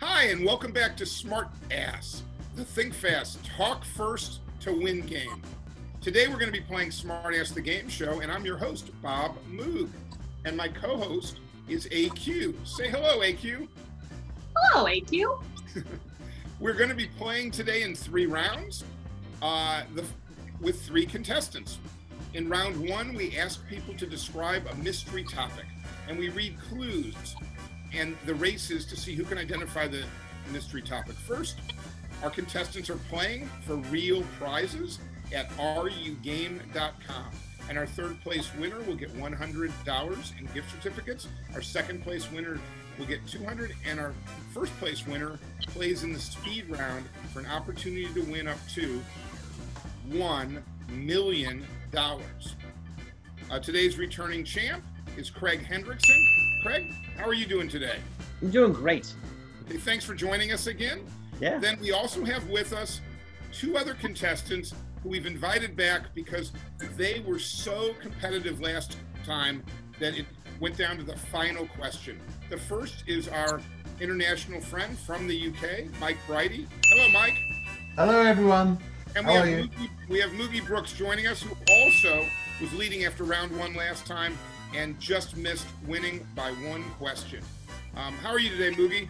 Hi, and welcome back to Smart Ass, the Think Fast, Talk First to Win game. Today we're going to be playing Smart Ass the Game Show, and I'm your host, Bob Moog. And my co host is AQ. Say hello, AQ. Hello, AQ. We're going to be playing today in three rounds uh, the, with three contestants. In round one, we ask people to describe a mystery topic, and we read clues and the race is to see who can identify the mystery topic first. Our contestants are playing for real prizes at AreYouGame.com. And our third place winner will get $100 in gift certificates. Our second place winner will get 200 and our first place winner plays in the speed round for an opportunity to win up to $1 million. Uh, today's returning champ is Craig Hendrickson. Craig, how are you doing today? I'm doing great. Okay, thanks for joining us again. Yeah. Then we also have with us two other contestants who we've invited back because they were so competitive last time that it went down to the final question. The first is our international friend from the UK, Mike Brighty. Hello, Mike. Hello, everyone. And we How have, are you? Moogie, we have Moogie Brooks joining us, who also was leading after round one last time and just missed winning by one question. Um, how are you today, Moogie?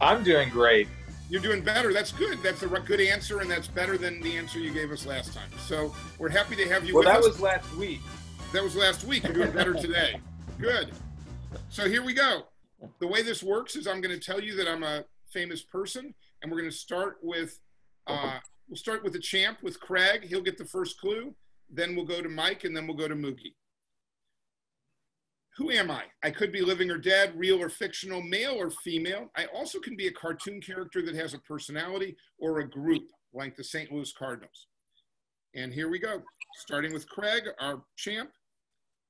I'm doing great. You're doing better. That's good. That's a good answer, and that's better than the answer you gave us last time. So we're happy to have you Well, that us. was last week. That was last week. You're doing better today. Good. So here we go. The way this works is I'm going to tell you that I'm a famous person, and we're going to start with uh, we'll start with the champ with Craig. He'll get the first clue. Then we'll go to Mike, and then we'll go to Moogie. Who am I? I could be living or dead, real or fictional, male or female. I also can be a cartoon character that has a personality or a group, like the St. Louis Cardinals. And here we go. Starting with Craig, our champ.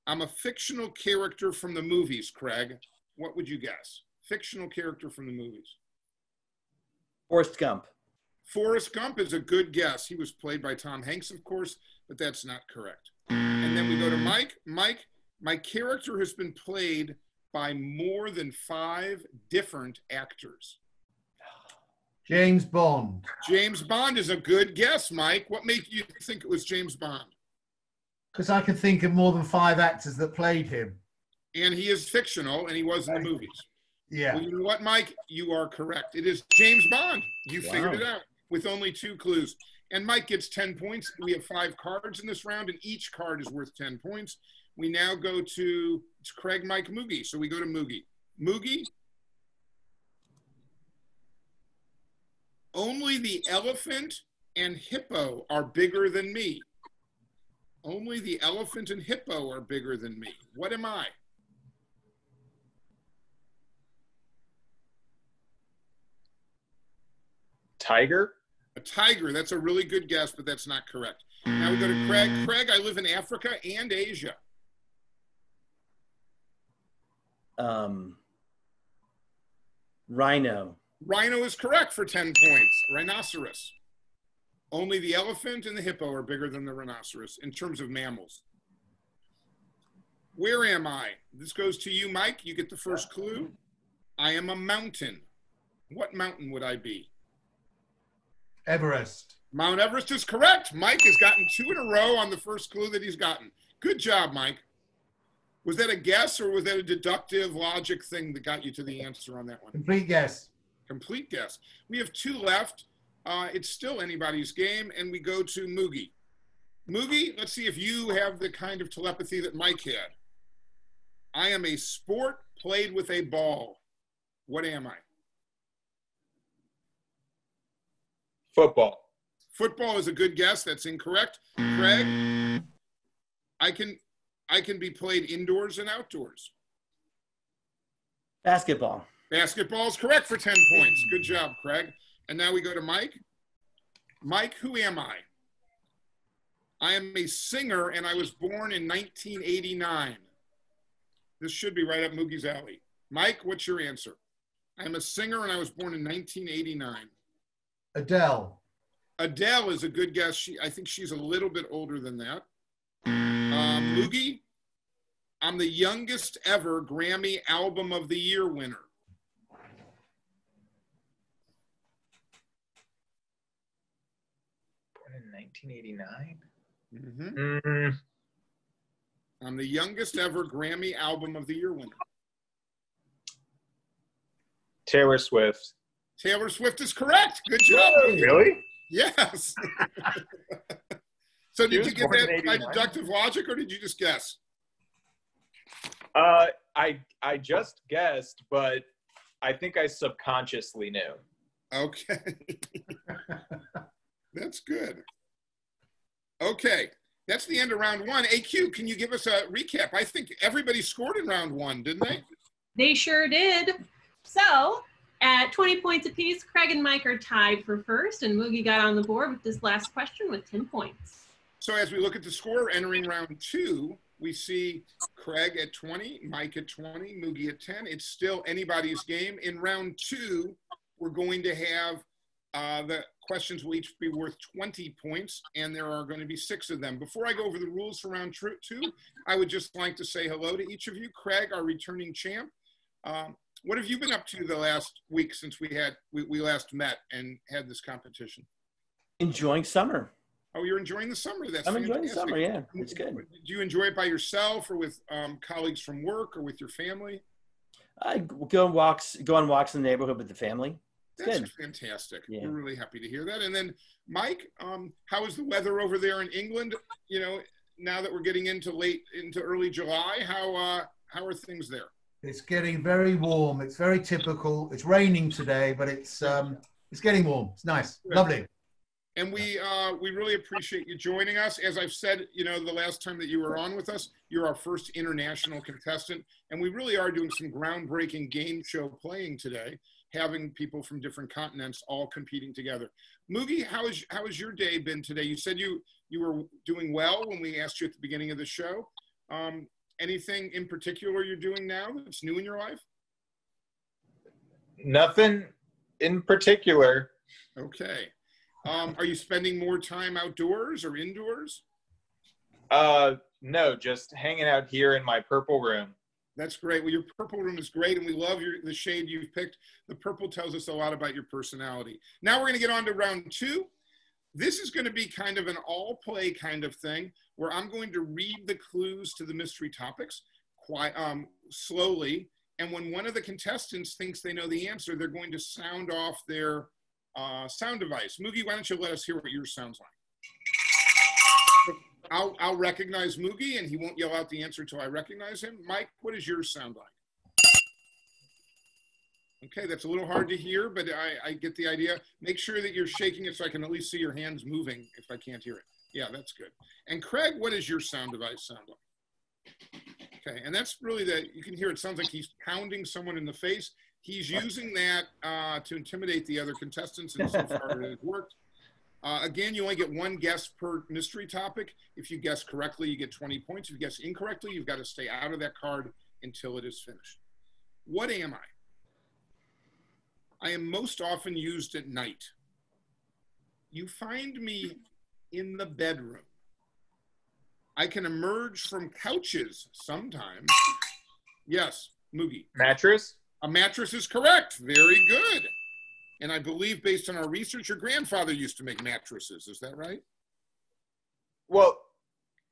I'm a fictional character from the movies, Craig. What would you guess? Fictional character from the movies. Forrest Gump. Forrest Gump is a good guess. He was played by Tom Hanks, of course, but that's not correct. And then we go to Mike. Mike, my character has been played by more than five different actors. James Bond. James Bond is a good guess, Mike. What made you think it was James Bond? Because I can think of more than five actors that played him. And he is fictional, and he was in the movies. Yeah. Well, you know what, Mike? You are correct. It is James Bond. You figured it out with only two clues. And Mike gets 10 points. We have five cards in this round, and each card is worth 10 points. We now go to it's Craig Mike Moogie. So we go to Moogie. Moogie, only the elephant and hippo are bigger than me. Only the elephant and hippo are bigger than me. What am I? Tiger? A tiger. That's a really good guess, but that's not correct. Now we go to Craig. Craig, I live in Africa and Asia. Um, Rhino. Rhino is correct for 10 points. Rhinoceros. Only the elephant and the hippo are bigger than the rhinoceros in terms of mammals. Where am I? This goes to you, Mike. You get the first clue. I am a mountain. What mountain would I be? Everest. Mount Everest is correct. Mike has gotten two in a row on the first clue that he's gotten. Good job, Mike. Was that a guess or was that a deductive logic thing that got you to the answer on that one? Complete guess. Complete guess. We have two left. Uh, it's still anybody's game, and we go to Moogie. Moogie, let's see if you have the kind of telepathy that Mike had. I am a sport played with a ball. What am I? Football. Football is a good guess. That's incorrect. Craig, I can I can be played indoors and outdoors. Basketball. Basketball is correct for 10 points. Good job, Craig. And now we go to Mike. Mike, who am I? I am a singer and I was born in 1989. This should be right up Moogie's alley. Mike, what's your answer? I'm a singer and I was born in 1989. Adele. Adele is a good guess. She, I think she's a little bit older than that. Moogie, I'm the youngest ever Grammy Album of the Year winner. Born in 1989? Mm-hmm. Mm. I'm the youngest ever Grammy Album of the Year winner. Taylor Swift. Taylor Swift is correct. Good job. Really? Yes. so did you get that by deductive logic or did you just guess? Uh, I I just guessed, but I think I subconsciously knew. Okay. That's good. Okay. That's the end of round one. AQ, can you give us a recap? I think everybody scored in round one, didn't they? They sure did. So, at 20 points apiece, Craig and Mike are tied for first, and Moogie got on the board with this last question with 10 points. So as we look at the score entering round two, we see Craig at 20, Mike at 20, Moogie at 10. It's still anybody's game. In round two, we're going to have uh, the questions will each be worth 20 points, and there are going to be six of them. Before I go over the rules for round two, I would just like to say hello to each of you. Craig, our returning champ. Um, what have you been up to the last week since we had we, we last met and had this competition? Enjoying summer. Oh, you're enjoying the summer. That's I'm enjoying the summer. Yeah, it's good. Do you enjoy it by yourself or with um, colleagues from work or with your family? I go on walks, go on walks in the neighborhood with the family. It's That's good. fantastic. Yeah. We're really happy to hear that. And then, Mike, um, how is the weather over there in England? You know, now that we're getting into late into early July, how uh, how are things there? It's getting very warm. It's very typical. It's raining today, but it's um, it's getting warm. It's nice, Good. lovely. And we uh, we really appreciate you joining us. As I've said, you know, the last time that you were on with us, you're our first international contestant, and we really are doing some groundbreaking game show playing today, having people from different continents all competing together. Moogie, how is how has your day been today? You said you you were doing well when we asked you at the beginning of the show. Um, anything in particular you're doing now that's new in your life? Nothing in particular. Okay. Um, are you spending more time outdoors or indoors? Uh, no, just hanging out here in my purple room. That's great. Well, your purple room is great, and we love your the shade you've picked. The purple tells us a lot about your personality. Now we're going to get on to round two. This is going to be kind of an all play kind of thing where I'm going to read the clues to the mystery topics quite um, slowly, and when one of the contestants thinks they know the answer, they're going to sound off their uh, sound device. Moogie, why don't you let us hear what yours sounds like? I'll, I'll recognize Moogie and he won't yell out the answer until I recognize him. Mike, what does yours sound like? Okay, that's a little hard to hear, but I, I get the idea. Make sure that you're shaking it so I can at least see your hands moving if I can't hear it. Yeah, that's good. And Craig, what does your sound device sound like? Okay, and that's really that you can hear it sounds like he's pounding someone in the face. He's using that uh, to intimidate the other contestants, and so far it has worked. Uh, again, you only get one guess per mystery topic. If you guess correctly, you get 20 points. If you guess incorrectly, you've got to stay out of that card until it is finished. What am I? I am most often used at night. You find me in the bedroom. I can emerge from couches sometimes. Yes, Moogie. Mattress? A mattress is correct. Very good. And I believe, based on our research, your grandfather used to make mattresses. Is that right? Well,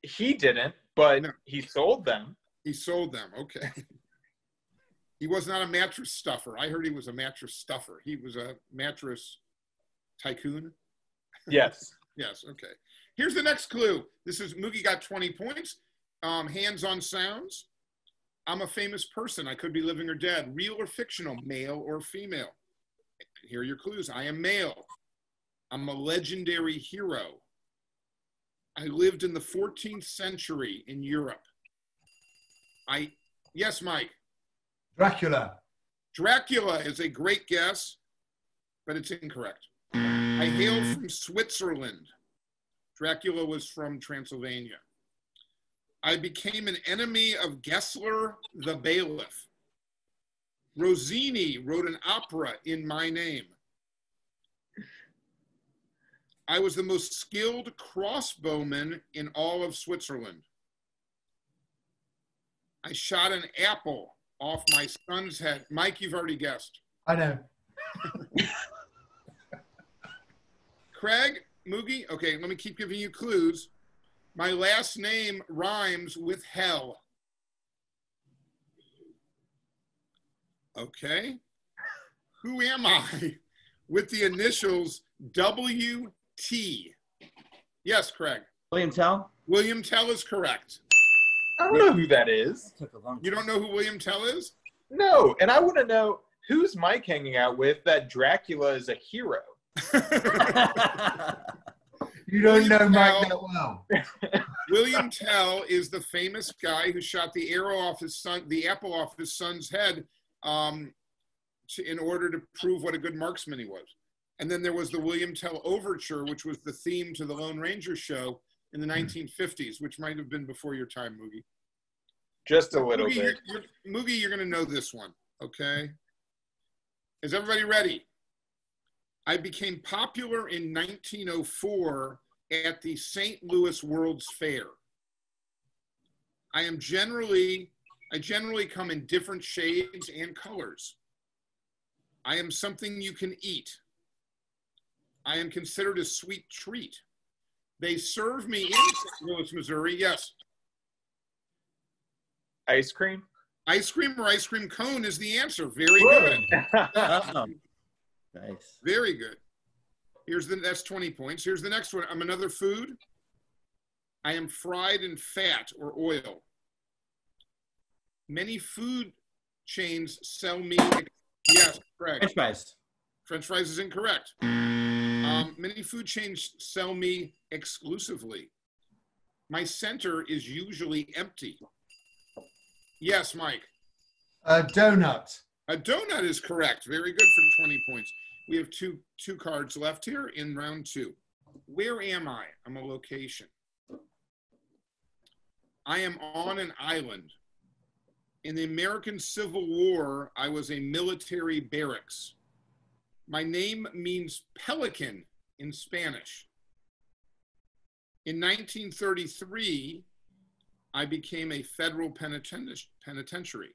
he didn't, but No. he sold them. He sold them. Okay. He was not a mattress stuffer. I heard he was a mattress stuffer. He was a mattress tycoon. Yes. Yes. Okay. Here's the next clue. This is Moogie got 20 points. Um, hands on sounds. I'm a famous person. I could be living or dead. Real or fictional, male or female. Here are your clues. I am male. I'm a legendary hero. I lived in the 14th century in Europe. I, yes, Mike. Dracula. Dracula is a great guess, but it's incorrect. I hail from Switzerland. Dracula was from Transylvania. I became an enemy of Gessler the bailiff. Rossini wrote an opera in my name. I was the most skilled crossbowman in all of Switzerland. I shot an apple off my son's head. Mike, you've already guessed. I know. Craig, Moogie? Okay, let me keep giving you clues. My last name rhymes with hell. Okay. Who am I? With the initials WT. Yes, Craig. William Tell. William Tell is correct. I don't know who that is. Took a long You don't know who William Tell is? No, and I want to know who's Mike hanging out with that Dracula is a hero. time. You don't know Mike Well- that well. William Tell is the famous guy who shot the arrow off his son, the apple off his son's head, um, to, in order to prove what a good marksman he was. And then there was the William Tell Overture, which was the theme to the Lone Ranger show in the 1950s, which might have been before your time, Moogie. Just a little Moogie, bit. You're, you're, Moogie, you're going to know this one, okay? Is everybody ready? I became popular in 1904 at the St. Louis World's Fair. I am generally, I generally come in different shades and colors. I am something you can eat. I am considered a sweet treat. They serve me in St. Louis, Missouri. Yes. Ice cream? Ice cream or ice cream cone is the answer. Very good. Nice. Very good. Here's the that's 20 points. Here's the next one. I'm another food. I am fried in fat or oil. Many food chains sell me. Yes, correct. French fries. French fries is incorrect. Um, many food chains sell me exclusively. My center is usually empty. Yes, Mike. A donut. A donut is correct. Very good for 20 points. We have two two cards left here in round two. Where am I? I'm a location. I am on an island. In the American Civil War, I was a military barracks. My name means pelican in Spanish. In 1933, I became a federal penitenti- penitentiary.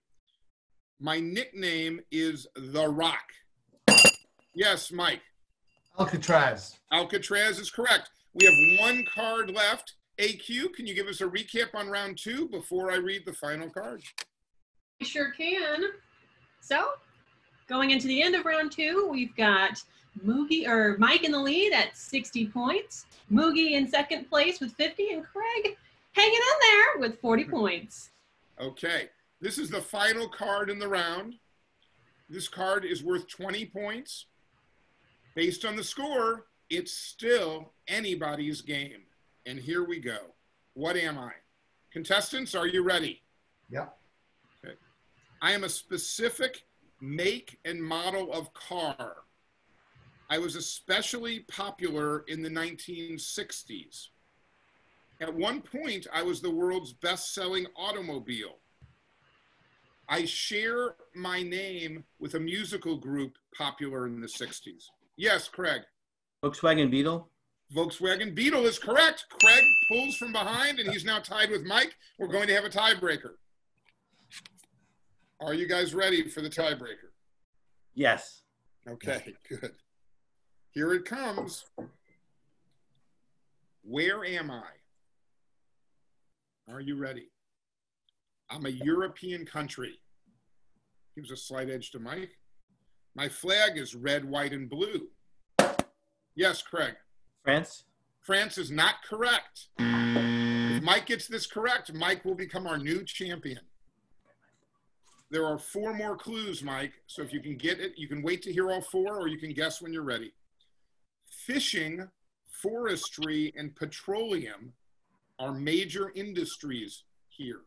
My nickname is The Rock. Yes, Mike. Alcatraz. Alcatraz is correct. We have one card left. AQ, can you give us a recap on round two before I read the final card? I sure can. So, going into the end of round two, we've got Moogie or Mike in the lead at 60 points, Moogie in second place with 50, and Craig hanging in there with 40 points. Okay, this is the final card in the round. This card is worth 20 points. Based on the score, it's still anybody's game. And here we go. What am I? Contestants, are you ready? Yep. I am a specific make and model of car. I was especially popular in the 1960s. At one point, I was the world's best selling automobile. I share my name with a musical group popular in the 60s. Yes, Craig. Volkswagen Beetle. Volkswagen Beetle is correct. Craig pulls from behind and he's now tied with Mike. We're going to have a tiebreaker. Are you guys ready for the tiebreaker? Yes. Okay, good. Here it comes. Where am I? Are you ready? I'm a European country. Gives a slight edge to Mike. My flag is red, white, and blue. Yes, Craig. France. France is not correct. If Mike gets this correct, Mike will become our new champion. There are four more clues, Mike. So if you can get it, you can wait to hear all four or you can guess when you're ready. Fishing, forestry, and petroleum are major industries here.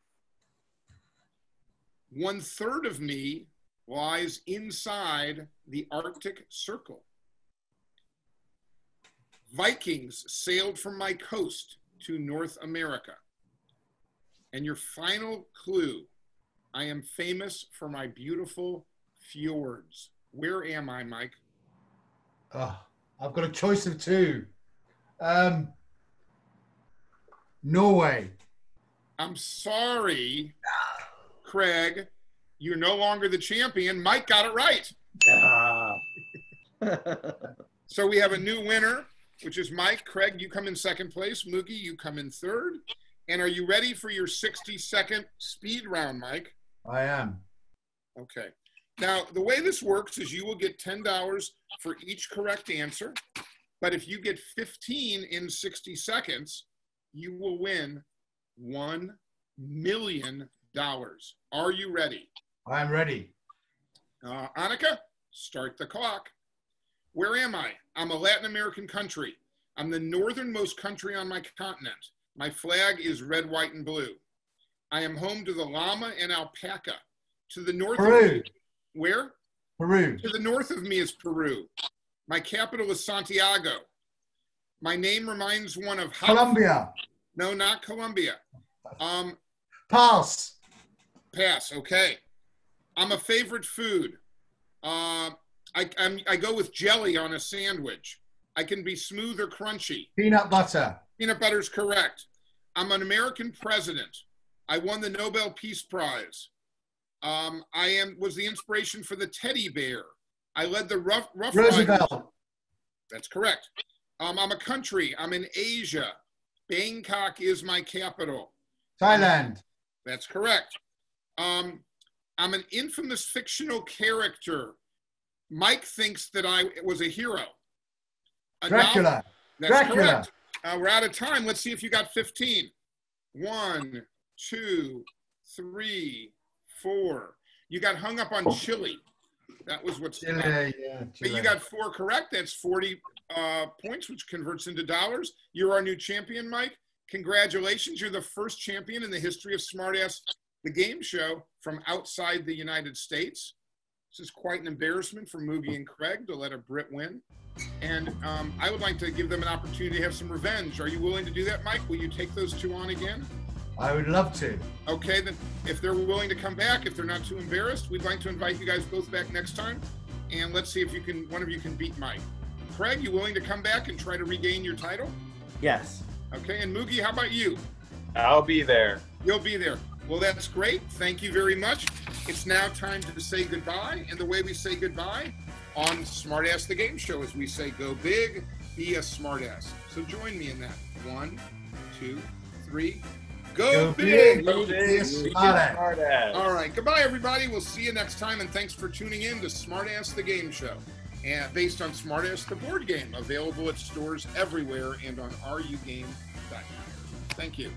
One third of me lies inside the Arctic Circle. Vikings sailed from my coast to North America. And your final clue I am famous for my beautiful fjords. Where am I, Mike? Oh, I've got a choice of two. Um, Norway. I'm sorry, Craig. You're no longer the champion. Mike got it right. Ah. So we have a new winner. which is Mike. Craig, you come in second place. Moogie, you come in third. And are you ready for your 60 second speed round, Mike? I am. Okay. Now, the way this works is you will get $10 for each correct answer. But if you get 15 in 60 seconds, you will win $1 million. Are you ready? I am ready. Uh, Annika, start the clock. Where am I? I'm a Latin American country. I'm the northernmost country on my continent. My flag is red, white, and blue. I am home to the llama and alpaca. To the north of me, where? Peru. To the north of me is Peru. My capital is Santiago. My name reminds one of Colombia. No, not Colombia. Um, Pass. Pass. Okay. I'm a favorite food. Uh, I, I'm, I go with jelly on a sandwich. I can be smooth or crunchy. Peanut butter. Peanut butter's correct. I'm an American president. I won the Nobel Peace Prize. Um, I am was the inspiration for the teddy bear. I led the rough rough Riders. Roosevelt. That's correct. Um, I'm a country. I'm in Asia. Bangkok is my capital. Thailand. That's correct. Um, I'm an infamous fictional character. Mike thinks that I was a hero. A Dracula. novel- That's Dracula. correct. Uh, we're out of time. Let's see if you got 15. One, two, three, four. You got hung up on Chile. That was what's. Chile. Yeah, But you got four correct. That's 40 uh, points, which converts into dollars. You're our new champion, Mike. Congratulations. You're the first champion in the history of Smartass, the game show, from outside the United States. This is quite an embarrassment for Moogie and Craig to let a Brit win. And um, I would like to give them an opportunity to have some revenge. Are you willing to do that, Mike? Will you take those two on again? I would love to. Okay, then if they're willing to come back, if they're not too embarrassed, we'd like to invite you guys both back next time. And let's see if you can, one of you can beat Mike. Craig, you willing to come back and try to regain your title? Yes. Okay, and Moogie, how about you? I'll be there. You'll be there. Well, that's great. Thank you very much. It's now time to say goodbye. And the way we say goodbye on Smartass the Game Show is we say go big, be a smartass. So join me in that. One, two, three. Go, Go big. big. Go Be a big. smartass. Smartass. All right. Goodbye, everybody. We'll see you next time. And thanks for tuning in to Smartass the Game Show. And based on Smartass the board game, available at stores everywhere and on AreYouGame.com. Thank you.